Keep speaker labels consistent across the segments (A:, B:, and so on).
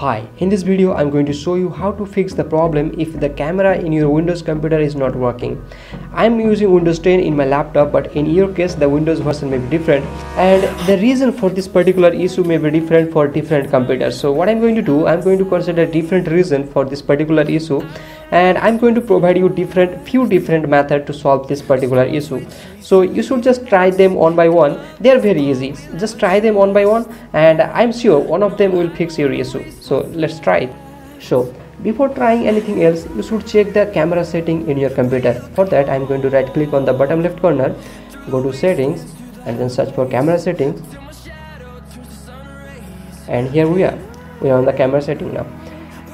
A: Hi, in this video I'm going to show you how to fix the problem if the camera in your Windows computer is not working. I'm using Windows 10 in my laptop but in your case the Windows version may be different and the reason for this particular issue may be different for different computers. So what I'm going to do, I'm going to consider different reason for this particular issue and I'm going to provide you different few different method to solve this particular issue. So you should just try them one by one. They are very easy. Just try them one by one and I'm sure one of them will fix your issue so let's try it so before trying anything else you should check the camera setting in your computer for that i'm going to right click on the bottom left corner go to settings and then search for camera settings and here we are we are on the camera setting now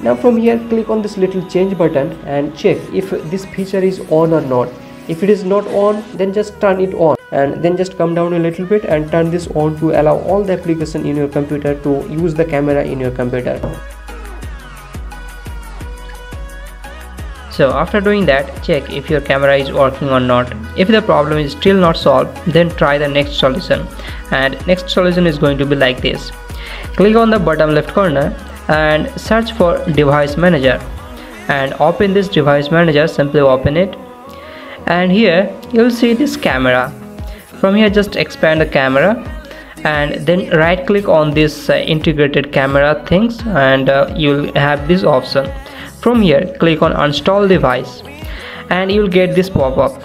A: now from here click on this little change button and check if this feature is on or not. If it is not on then just turn it on and then just come down a little bit and turn this on to allow all the application in your computer to use the camera in your computer.
B: So after doing that check if your camera is working or not. If the problem is still not solved then try the next solution. And next solution is going to be like this. Click on the bottom left corner and search for device manager. And open this device manager simply open it. And here you'll see this camera. From here just expand the camera. And then right click on this uh, integrated camera things and uh, you'll have this option. From here click on install device. And you'll get this pop-up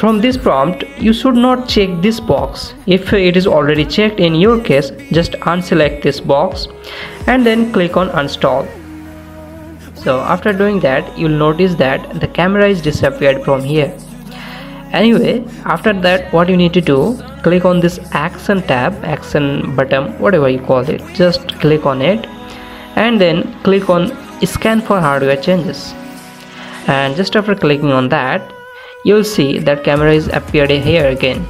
B: from this prompt you should not check this box. If it is already checked in your case just unselect this box and then click on install so after doing that you'll notice that the camera is disappeared from here. Anyway after that what you need to do click on this action tab action button whatever you call it. Just click on it and then click on scan for hardware changes. And just after clicking on that you'll see that camera is appeared here again.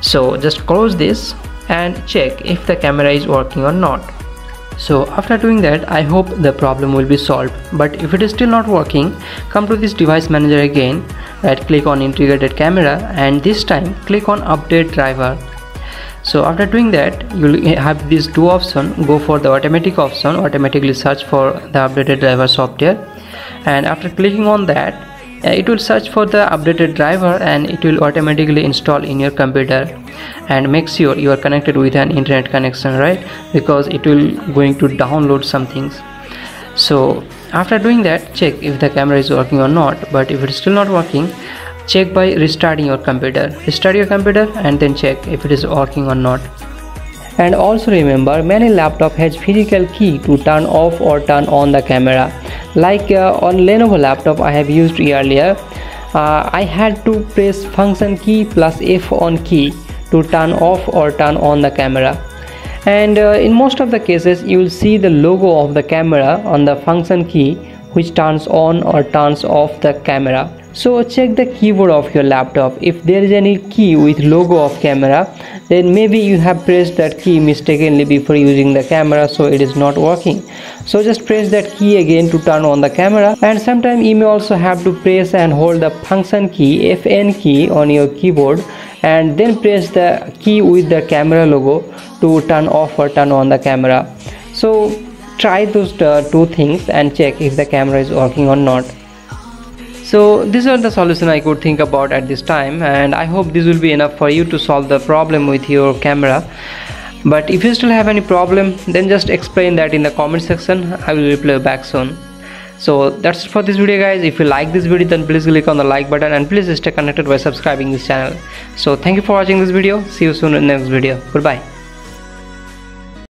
B: So just close this and check if the camera is working or not. So after doing that I hope the problem will be solved. But if it is still not working come to this device manager again right click on integrated camera and this time click on update driver. So after doing that you'll have these two options. Go for the automatic option automatically search for the updated driver software. And after clicking on that Uh, it will search for the updated driver and it will automatically install in your computer and make sure you are connected with an internet connection right? Because it will going to download some things. So after doing that check if the camera is working or not. But if it's still not working check by restarting your computer. Restart your computer and then check if it is working or not. And also remember many laptop has physical key to turn off or turn on the camera like uh, on Lenovo laptop I have used earlier uh, I had to press function key plus F on key to turn off or turn on the camera. And uh, in most of the cases you will see the logo of the camera on the function key which turns on or turns off the camera. So check the keyboard of your laptop. If there is any key with logo of camera then maybe you have pressed that key mistakenly before using the camera so it is not working. So just press that key again to turn on the camera. And sometimes you may also have to press and hold the function key fn key on your keyboard. And then press the key with the camera logo to turn off or turn on the camera. So try those uh, two things and check if the camera is working or not so these are the solution i could think about at this time and i hope this will be enough for you to solve the problem with your camera. But if you still have any problem then just explain that in the comment section. I will reply back soon. So that's it for this video guys. If you like this video then please click on the like button and please stay connected by subscribing this channel. So thank you for watching this video. See you soon in the next video. Goodbye